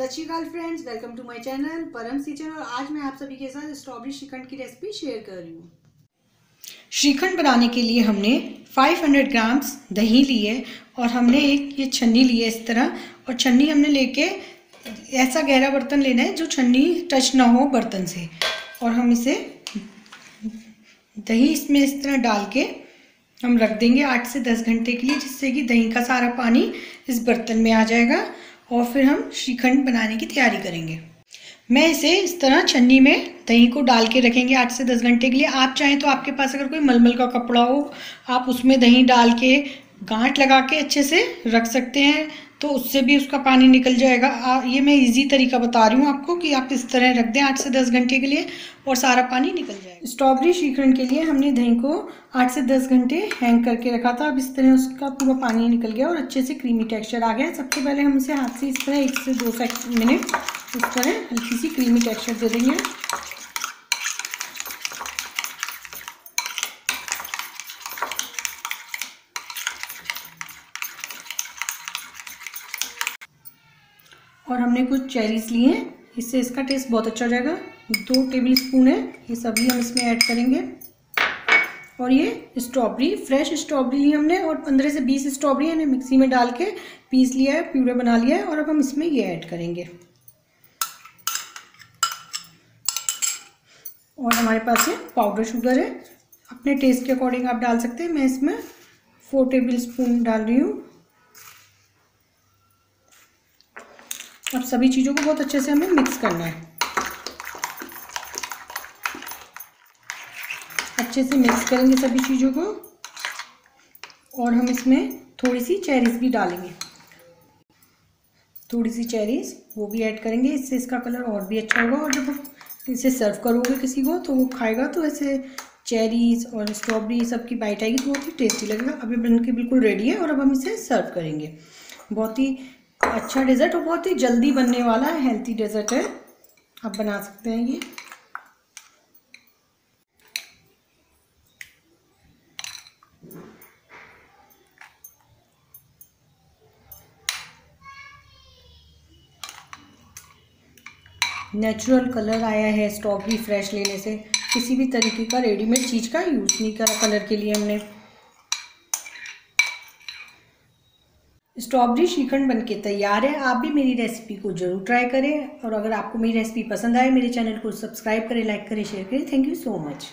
सत श्रीकाल friends welcome to my channel Param kitchen और आज मैं आप सभी के साथ स्ट्रॉबेरी श्रीखंड की रेसिपी शेयर कर रही हूँ। श्रीखंड बनाने के लिए हमने 500 ग्राम्स दही ली है और हमने एक ये छन्नी ली है इस तरह, और छन्नी हमने लेके ऐसा गहरा बर्तन लेना है जो छन्नी टच ना हो बर्तन से। और हम इसे दही इसमें इस तरह डाल के हम रख देंगे आठ से दस घंटे के लिए, जिससे कि दही का सारा पानी इस बर्तन में आ जाएगा और फिर हम श्रीखंड बनाने की तैयारी करेंगे। मैं इसे इस तरह छन्नी में दही को डाल के रखेंगे आठ से दस घंटे के लिए। आप चाहें तो आपके पास अगर कोई मलमल का कपड़ा हो, आप उसमें दही डाल के गांठ लगा के अच्छे से रख सकते हैं तो उससे भी उसका पानी निकल जाएगा। आ, ये मैं इजी तरीका बता रही हूँ आपको कि आप इस तरह रख दें आठ से दस घंटे के लिए और सारा पानी निकल जाएगा स्ट्रॉबेरी श्रीखंड के लिए हमने दही को आठ से दस घंटे हैंग करके रखा था। अब इस तरह उसका पूरा पानी निकल गया और अच्छे से क्रीमी टेक्स्चर आ गया सबसे पहले हम इसे हाथ से इस तरह एक से दो मिनट इस तरह हल्की सी क्रीमी टेक्स्चर दे देंगे। और हमने कुछ चेरीज लिए हैं। इससे इसका टेस्ट बहुत अच्छा हो जाएगा। दो टेबल स्पून है। ये सभी हम इसमें ऐड करेंगे। और ये स्ट्रॉबेरी, फ्रेश स्ट्रॉबेरी ली हमने और पंद्रह से बीस स्ट्रॉबेरी हमने मिक्सी में डाल के पीस लिया है, प्यूरे बना लिया है और अब हम इसमें ये ऐड करेंगे। और हमारे पास ये पाउडर शुगर है। अपने टेस्ट के अकॉर्डिंग आप डाल सकते हैं। मैं इसमें फोर टेबल स्पून डाल रही हूँ। अब सभी चीज़ों को बहुत अच्छे से हमें मिक्स करना है। अच्छे से मिक्स करेंगे सभी चीज़ों को और हम इसमें थोड़ी सी चेरीज भी डालेंगे। थोड़ी सी चेरीज वो भी ऐड करेंगे, इससे इसका कलर और भी अच्छा होगा और जब हम इसे सर्व करोगे किसी को तो वो खाएगा तो ऐसे चेरीज और स्ट्रॉबेरी सबकी बाइट आएगी तो बहुत ही टेस्टी लगेगा। अभी बन के बिल्कुल रेडी है और अब हम इसे सर्व करेंगे। बहुत ही अच्छा डेज़र्ट और बहुत ही जल्दी बनने वाला है हेल्थी डेज़र्ट है। आप बना सकते हैं ये। नेचुरल कलर आया है स्ट्रॉबेरी फ्रेश लेने से। किसी भी तरीके का रेडीमेड चीज़ का यूज़ नहीं करा कलर के लिए हमने। स्ट्रॉबेरी श्रीखंड बनके तैयार है। आप भी मेरी रेसिपी को ज़रूर ट्राई करें। और अगर आपको मेरी रेसिपी पसंद आए, मेरे चैनल को सब्सक्राइब करें लाइक करें शेयर करें। Thank you so much